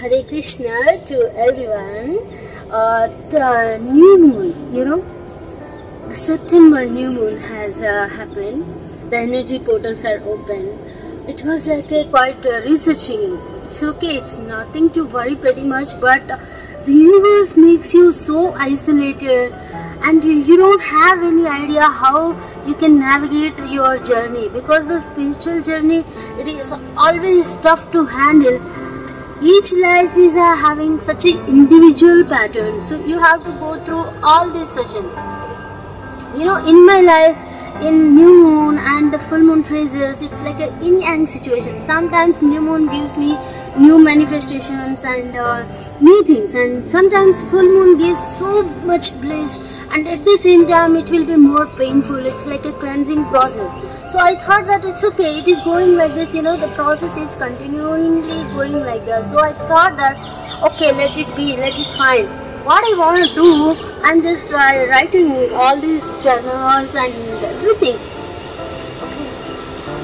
Hare Krishna to everyone. Uh, the new moon, you know, the September new moon has uh, happened. The energy portals are open. It was like a quite uh, researching. It's okay. It's nothing to worry pretty much, but the universe makes you so isolated, and you don't have any idea how you can navigate your journey because the spiritual journey it is always tough to handle each life is uh, having such an individual pattern. So you have to go through all these sessions. You know in my life in new moon and the full moon phases it's like a yin yang situation. Sometimes new moon gives me new manifestations and uh, new things. And sometimes full moon gives so much bliss. And at the same time it will be more painful. It's like a cleansing process so i thought that it's okay. It is going like this you know the process is continually going like that. So i thought that okay let it be let it fine. What i want to do i'm just uh, writing all these journals and everything. Okay.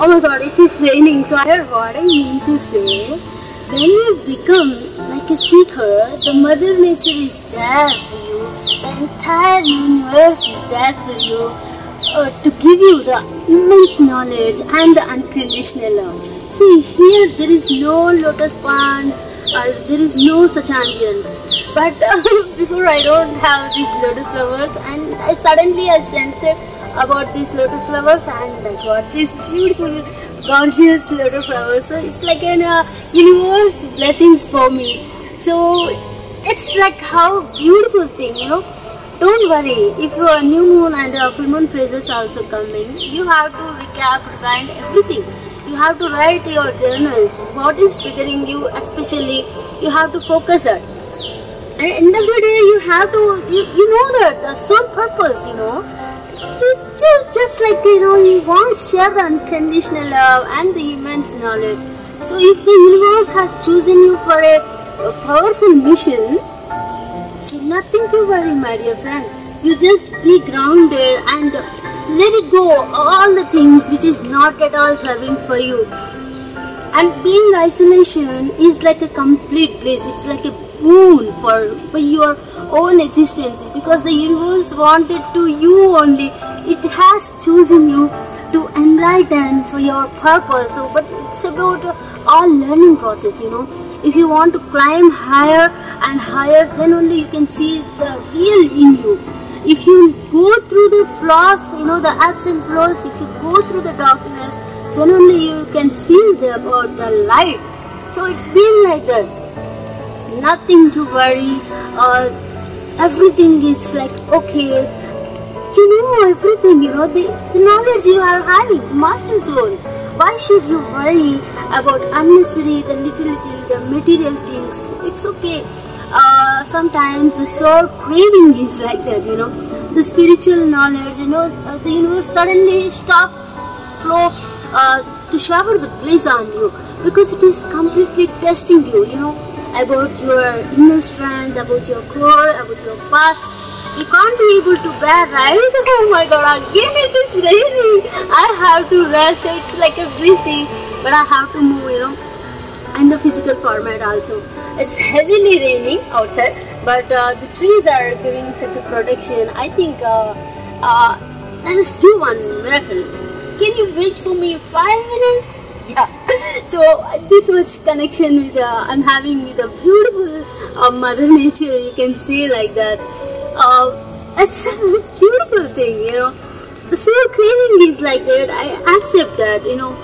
Oh my god it is raining. So I what i mean to say. When you become like a seeker the mother nature is there for you. The entire universe is there for you uh, to give you the immense knowledge and the unconditional love. See, here there is no lotus pond, or there is no such ambience. But uh, before I don't have these lotus flowers, and I suddenly I sensed about these lotus flowers, and I got these beautiful, gorgeous lotus flowers. So it's like an uh, universe blessings for me. So it's like how beautiful thing, you know don't worry, if your new moon and uh, full moon phases are also coming, you have to recap, rewind everything. You have to write your journals. What is triggering you, especially, you have to focus that. And end of the day, you have to, you, you know that the sole purpose, you know, just, just like, you know, you want to share the unconditional love and the immense knowledge. So if the universe has chosen you for a, a powerful mission, nothing to worry, my dear friend. You just be grounded and let it go all the things which is not at all serving for you. And being isolation is like a complete bliss. It's like a boon for, for your own existence because the universe wanted to you only. It has chosen you to enlighten for your purpose. So, but it's about all learning process, you know. If you want to climb higher and higher, then only you can see the real in you. If you go through the flaws, you know, the ups and flows, if you go through the darkness, then only you can feel the, about the light. So it's been like that. Nothing to worry. Uh, everything is like okay. You know everything, you know, the, the knowledge you are having, master soul. Why should you worry about unnecessary, the little, little, the material things? It's okay. Sometimes the soul craving is like that, you know. The spiritual knowledge, you know, uh, the universe suddenly stop flow uh, to shower the bliss on you because it is completely testing you, you know, about your inner strength, about your core, about your past. You can't be able to bear, right? Oh my god, again it is raining. I have to rest. It's like a breezy, but I have to move, you know, in the physical format also. It's heavily raining outside, but uh, the trees are giving such a protection. I think uh, uh, let us do one miracle. Can you wait for me five minutes? Yeah. So this much connection with uh, I'm having with a beautiful uh, Mother Nature. You can say like that. Uh, it's a beautiful thing, you know. Soul craving is like that. I accept that, you know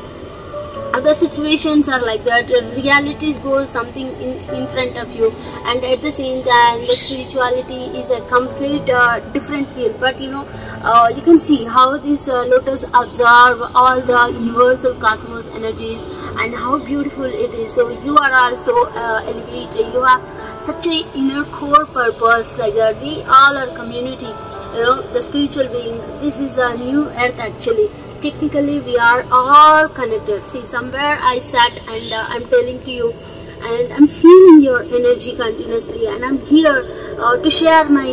other situations are like that realities go something in, in front of you and at the same time the spirituality is a complete uh, different field. But you know uh, you can see how this uh, lotus absorb all the universal cosmos energies and how beautiful it is. So you are also uh, elevated you have such a inner core purpose like that we all are community you know the spiritual being. This is a new earth actually technically we are all connected see somewhere i sat and uh, i'm telling to you and i'm feeling your energy continuously and i'm here uh, to share my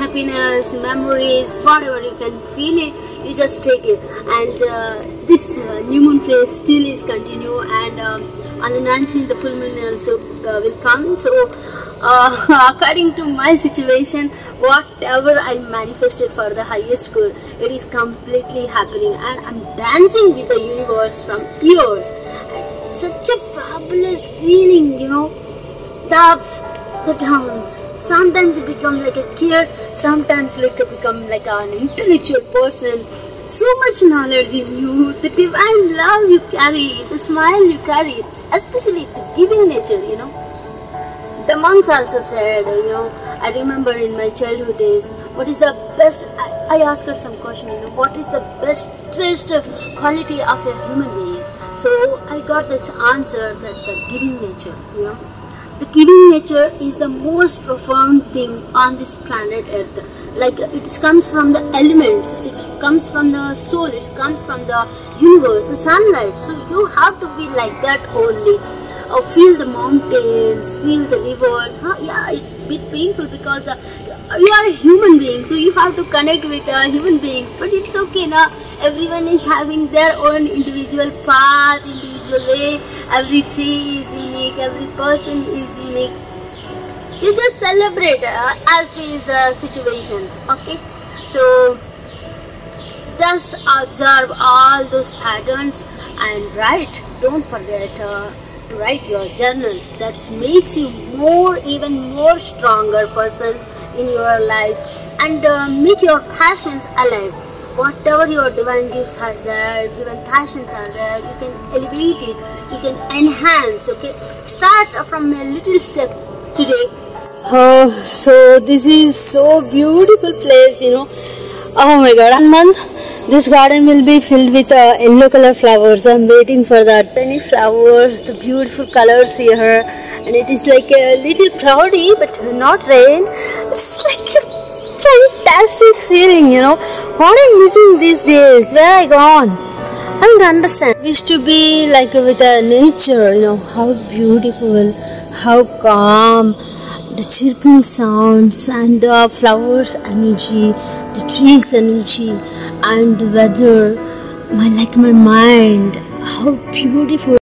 happiness memories whatever you can feel it you just take it and uh, this uh, new moon phase still is continue and um, on the 19th the full moon also uh, will come. So, uh, according to my situation, whatever I manifested for the highest good, it is completely happening, and I'm dancing with the universe from years. And such a fabulous feeling, you know. The ups, the downs. Sometimes you become like a kid, sometimes like you become like an intellectual person so much knowledge in you, the divine love you carry, the smile you carry, especially the giving nature, you know. The monks also said, you know, I remember in my childhood days, what is the best, I, I asked her some question, you know, what is the best quality of a human being? So I got this answer that the giving nature, you know. The giving nature is the most profound thing on this planet earth like it comes from the elements it comes from the soul it comes from the universe the sunlight so you have to be like that only uh, feel the mountains feel the rivers. Huh? yeah it's a bit painful because uh, you are a human being so you have to connect with a human being. But it's okay now everyone is having their own individual path individual way. Every tree is unique every person is unique. You just celebrate uh, as these uh, situations okay? So just observe all those patterns and write. Don't forget uh, write your journals. That makes you more even more stronger person in your life. And uh, make your passions alive. Whatever your divine gifts has there divine passions are there. You can elevate it. You can enhance okay? Start from a little step today. Oh, so this is so beautiful place, you know. Oh my god, and man, this garden will be filled with uh, yellow color flowers. I'm waiting for that. Many flowers, the beautiful colors here, and it is like a little cloudy, but not rain. It's like a fantastic feeling, you know. What I'm missing these days? Where I gone? I don't understand. Wish to be like with a nature, you know, how beautiful, how calm the chirping sounds and the flowers energy, the trees energy and the weather, my like my mind, how beautiful.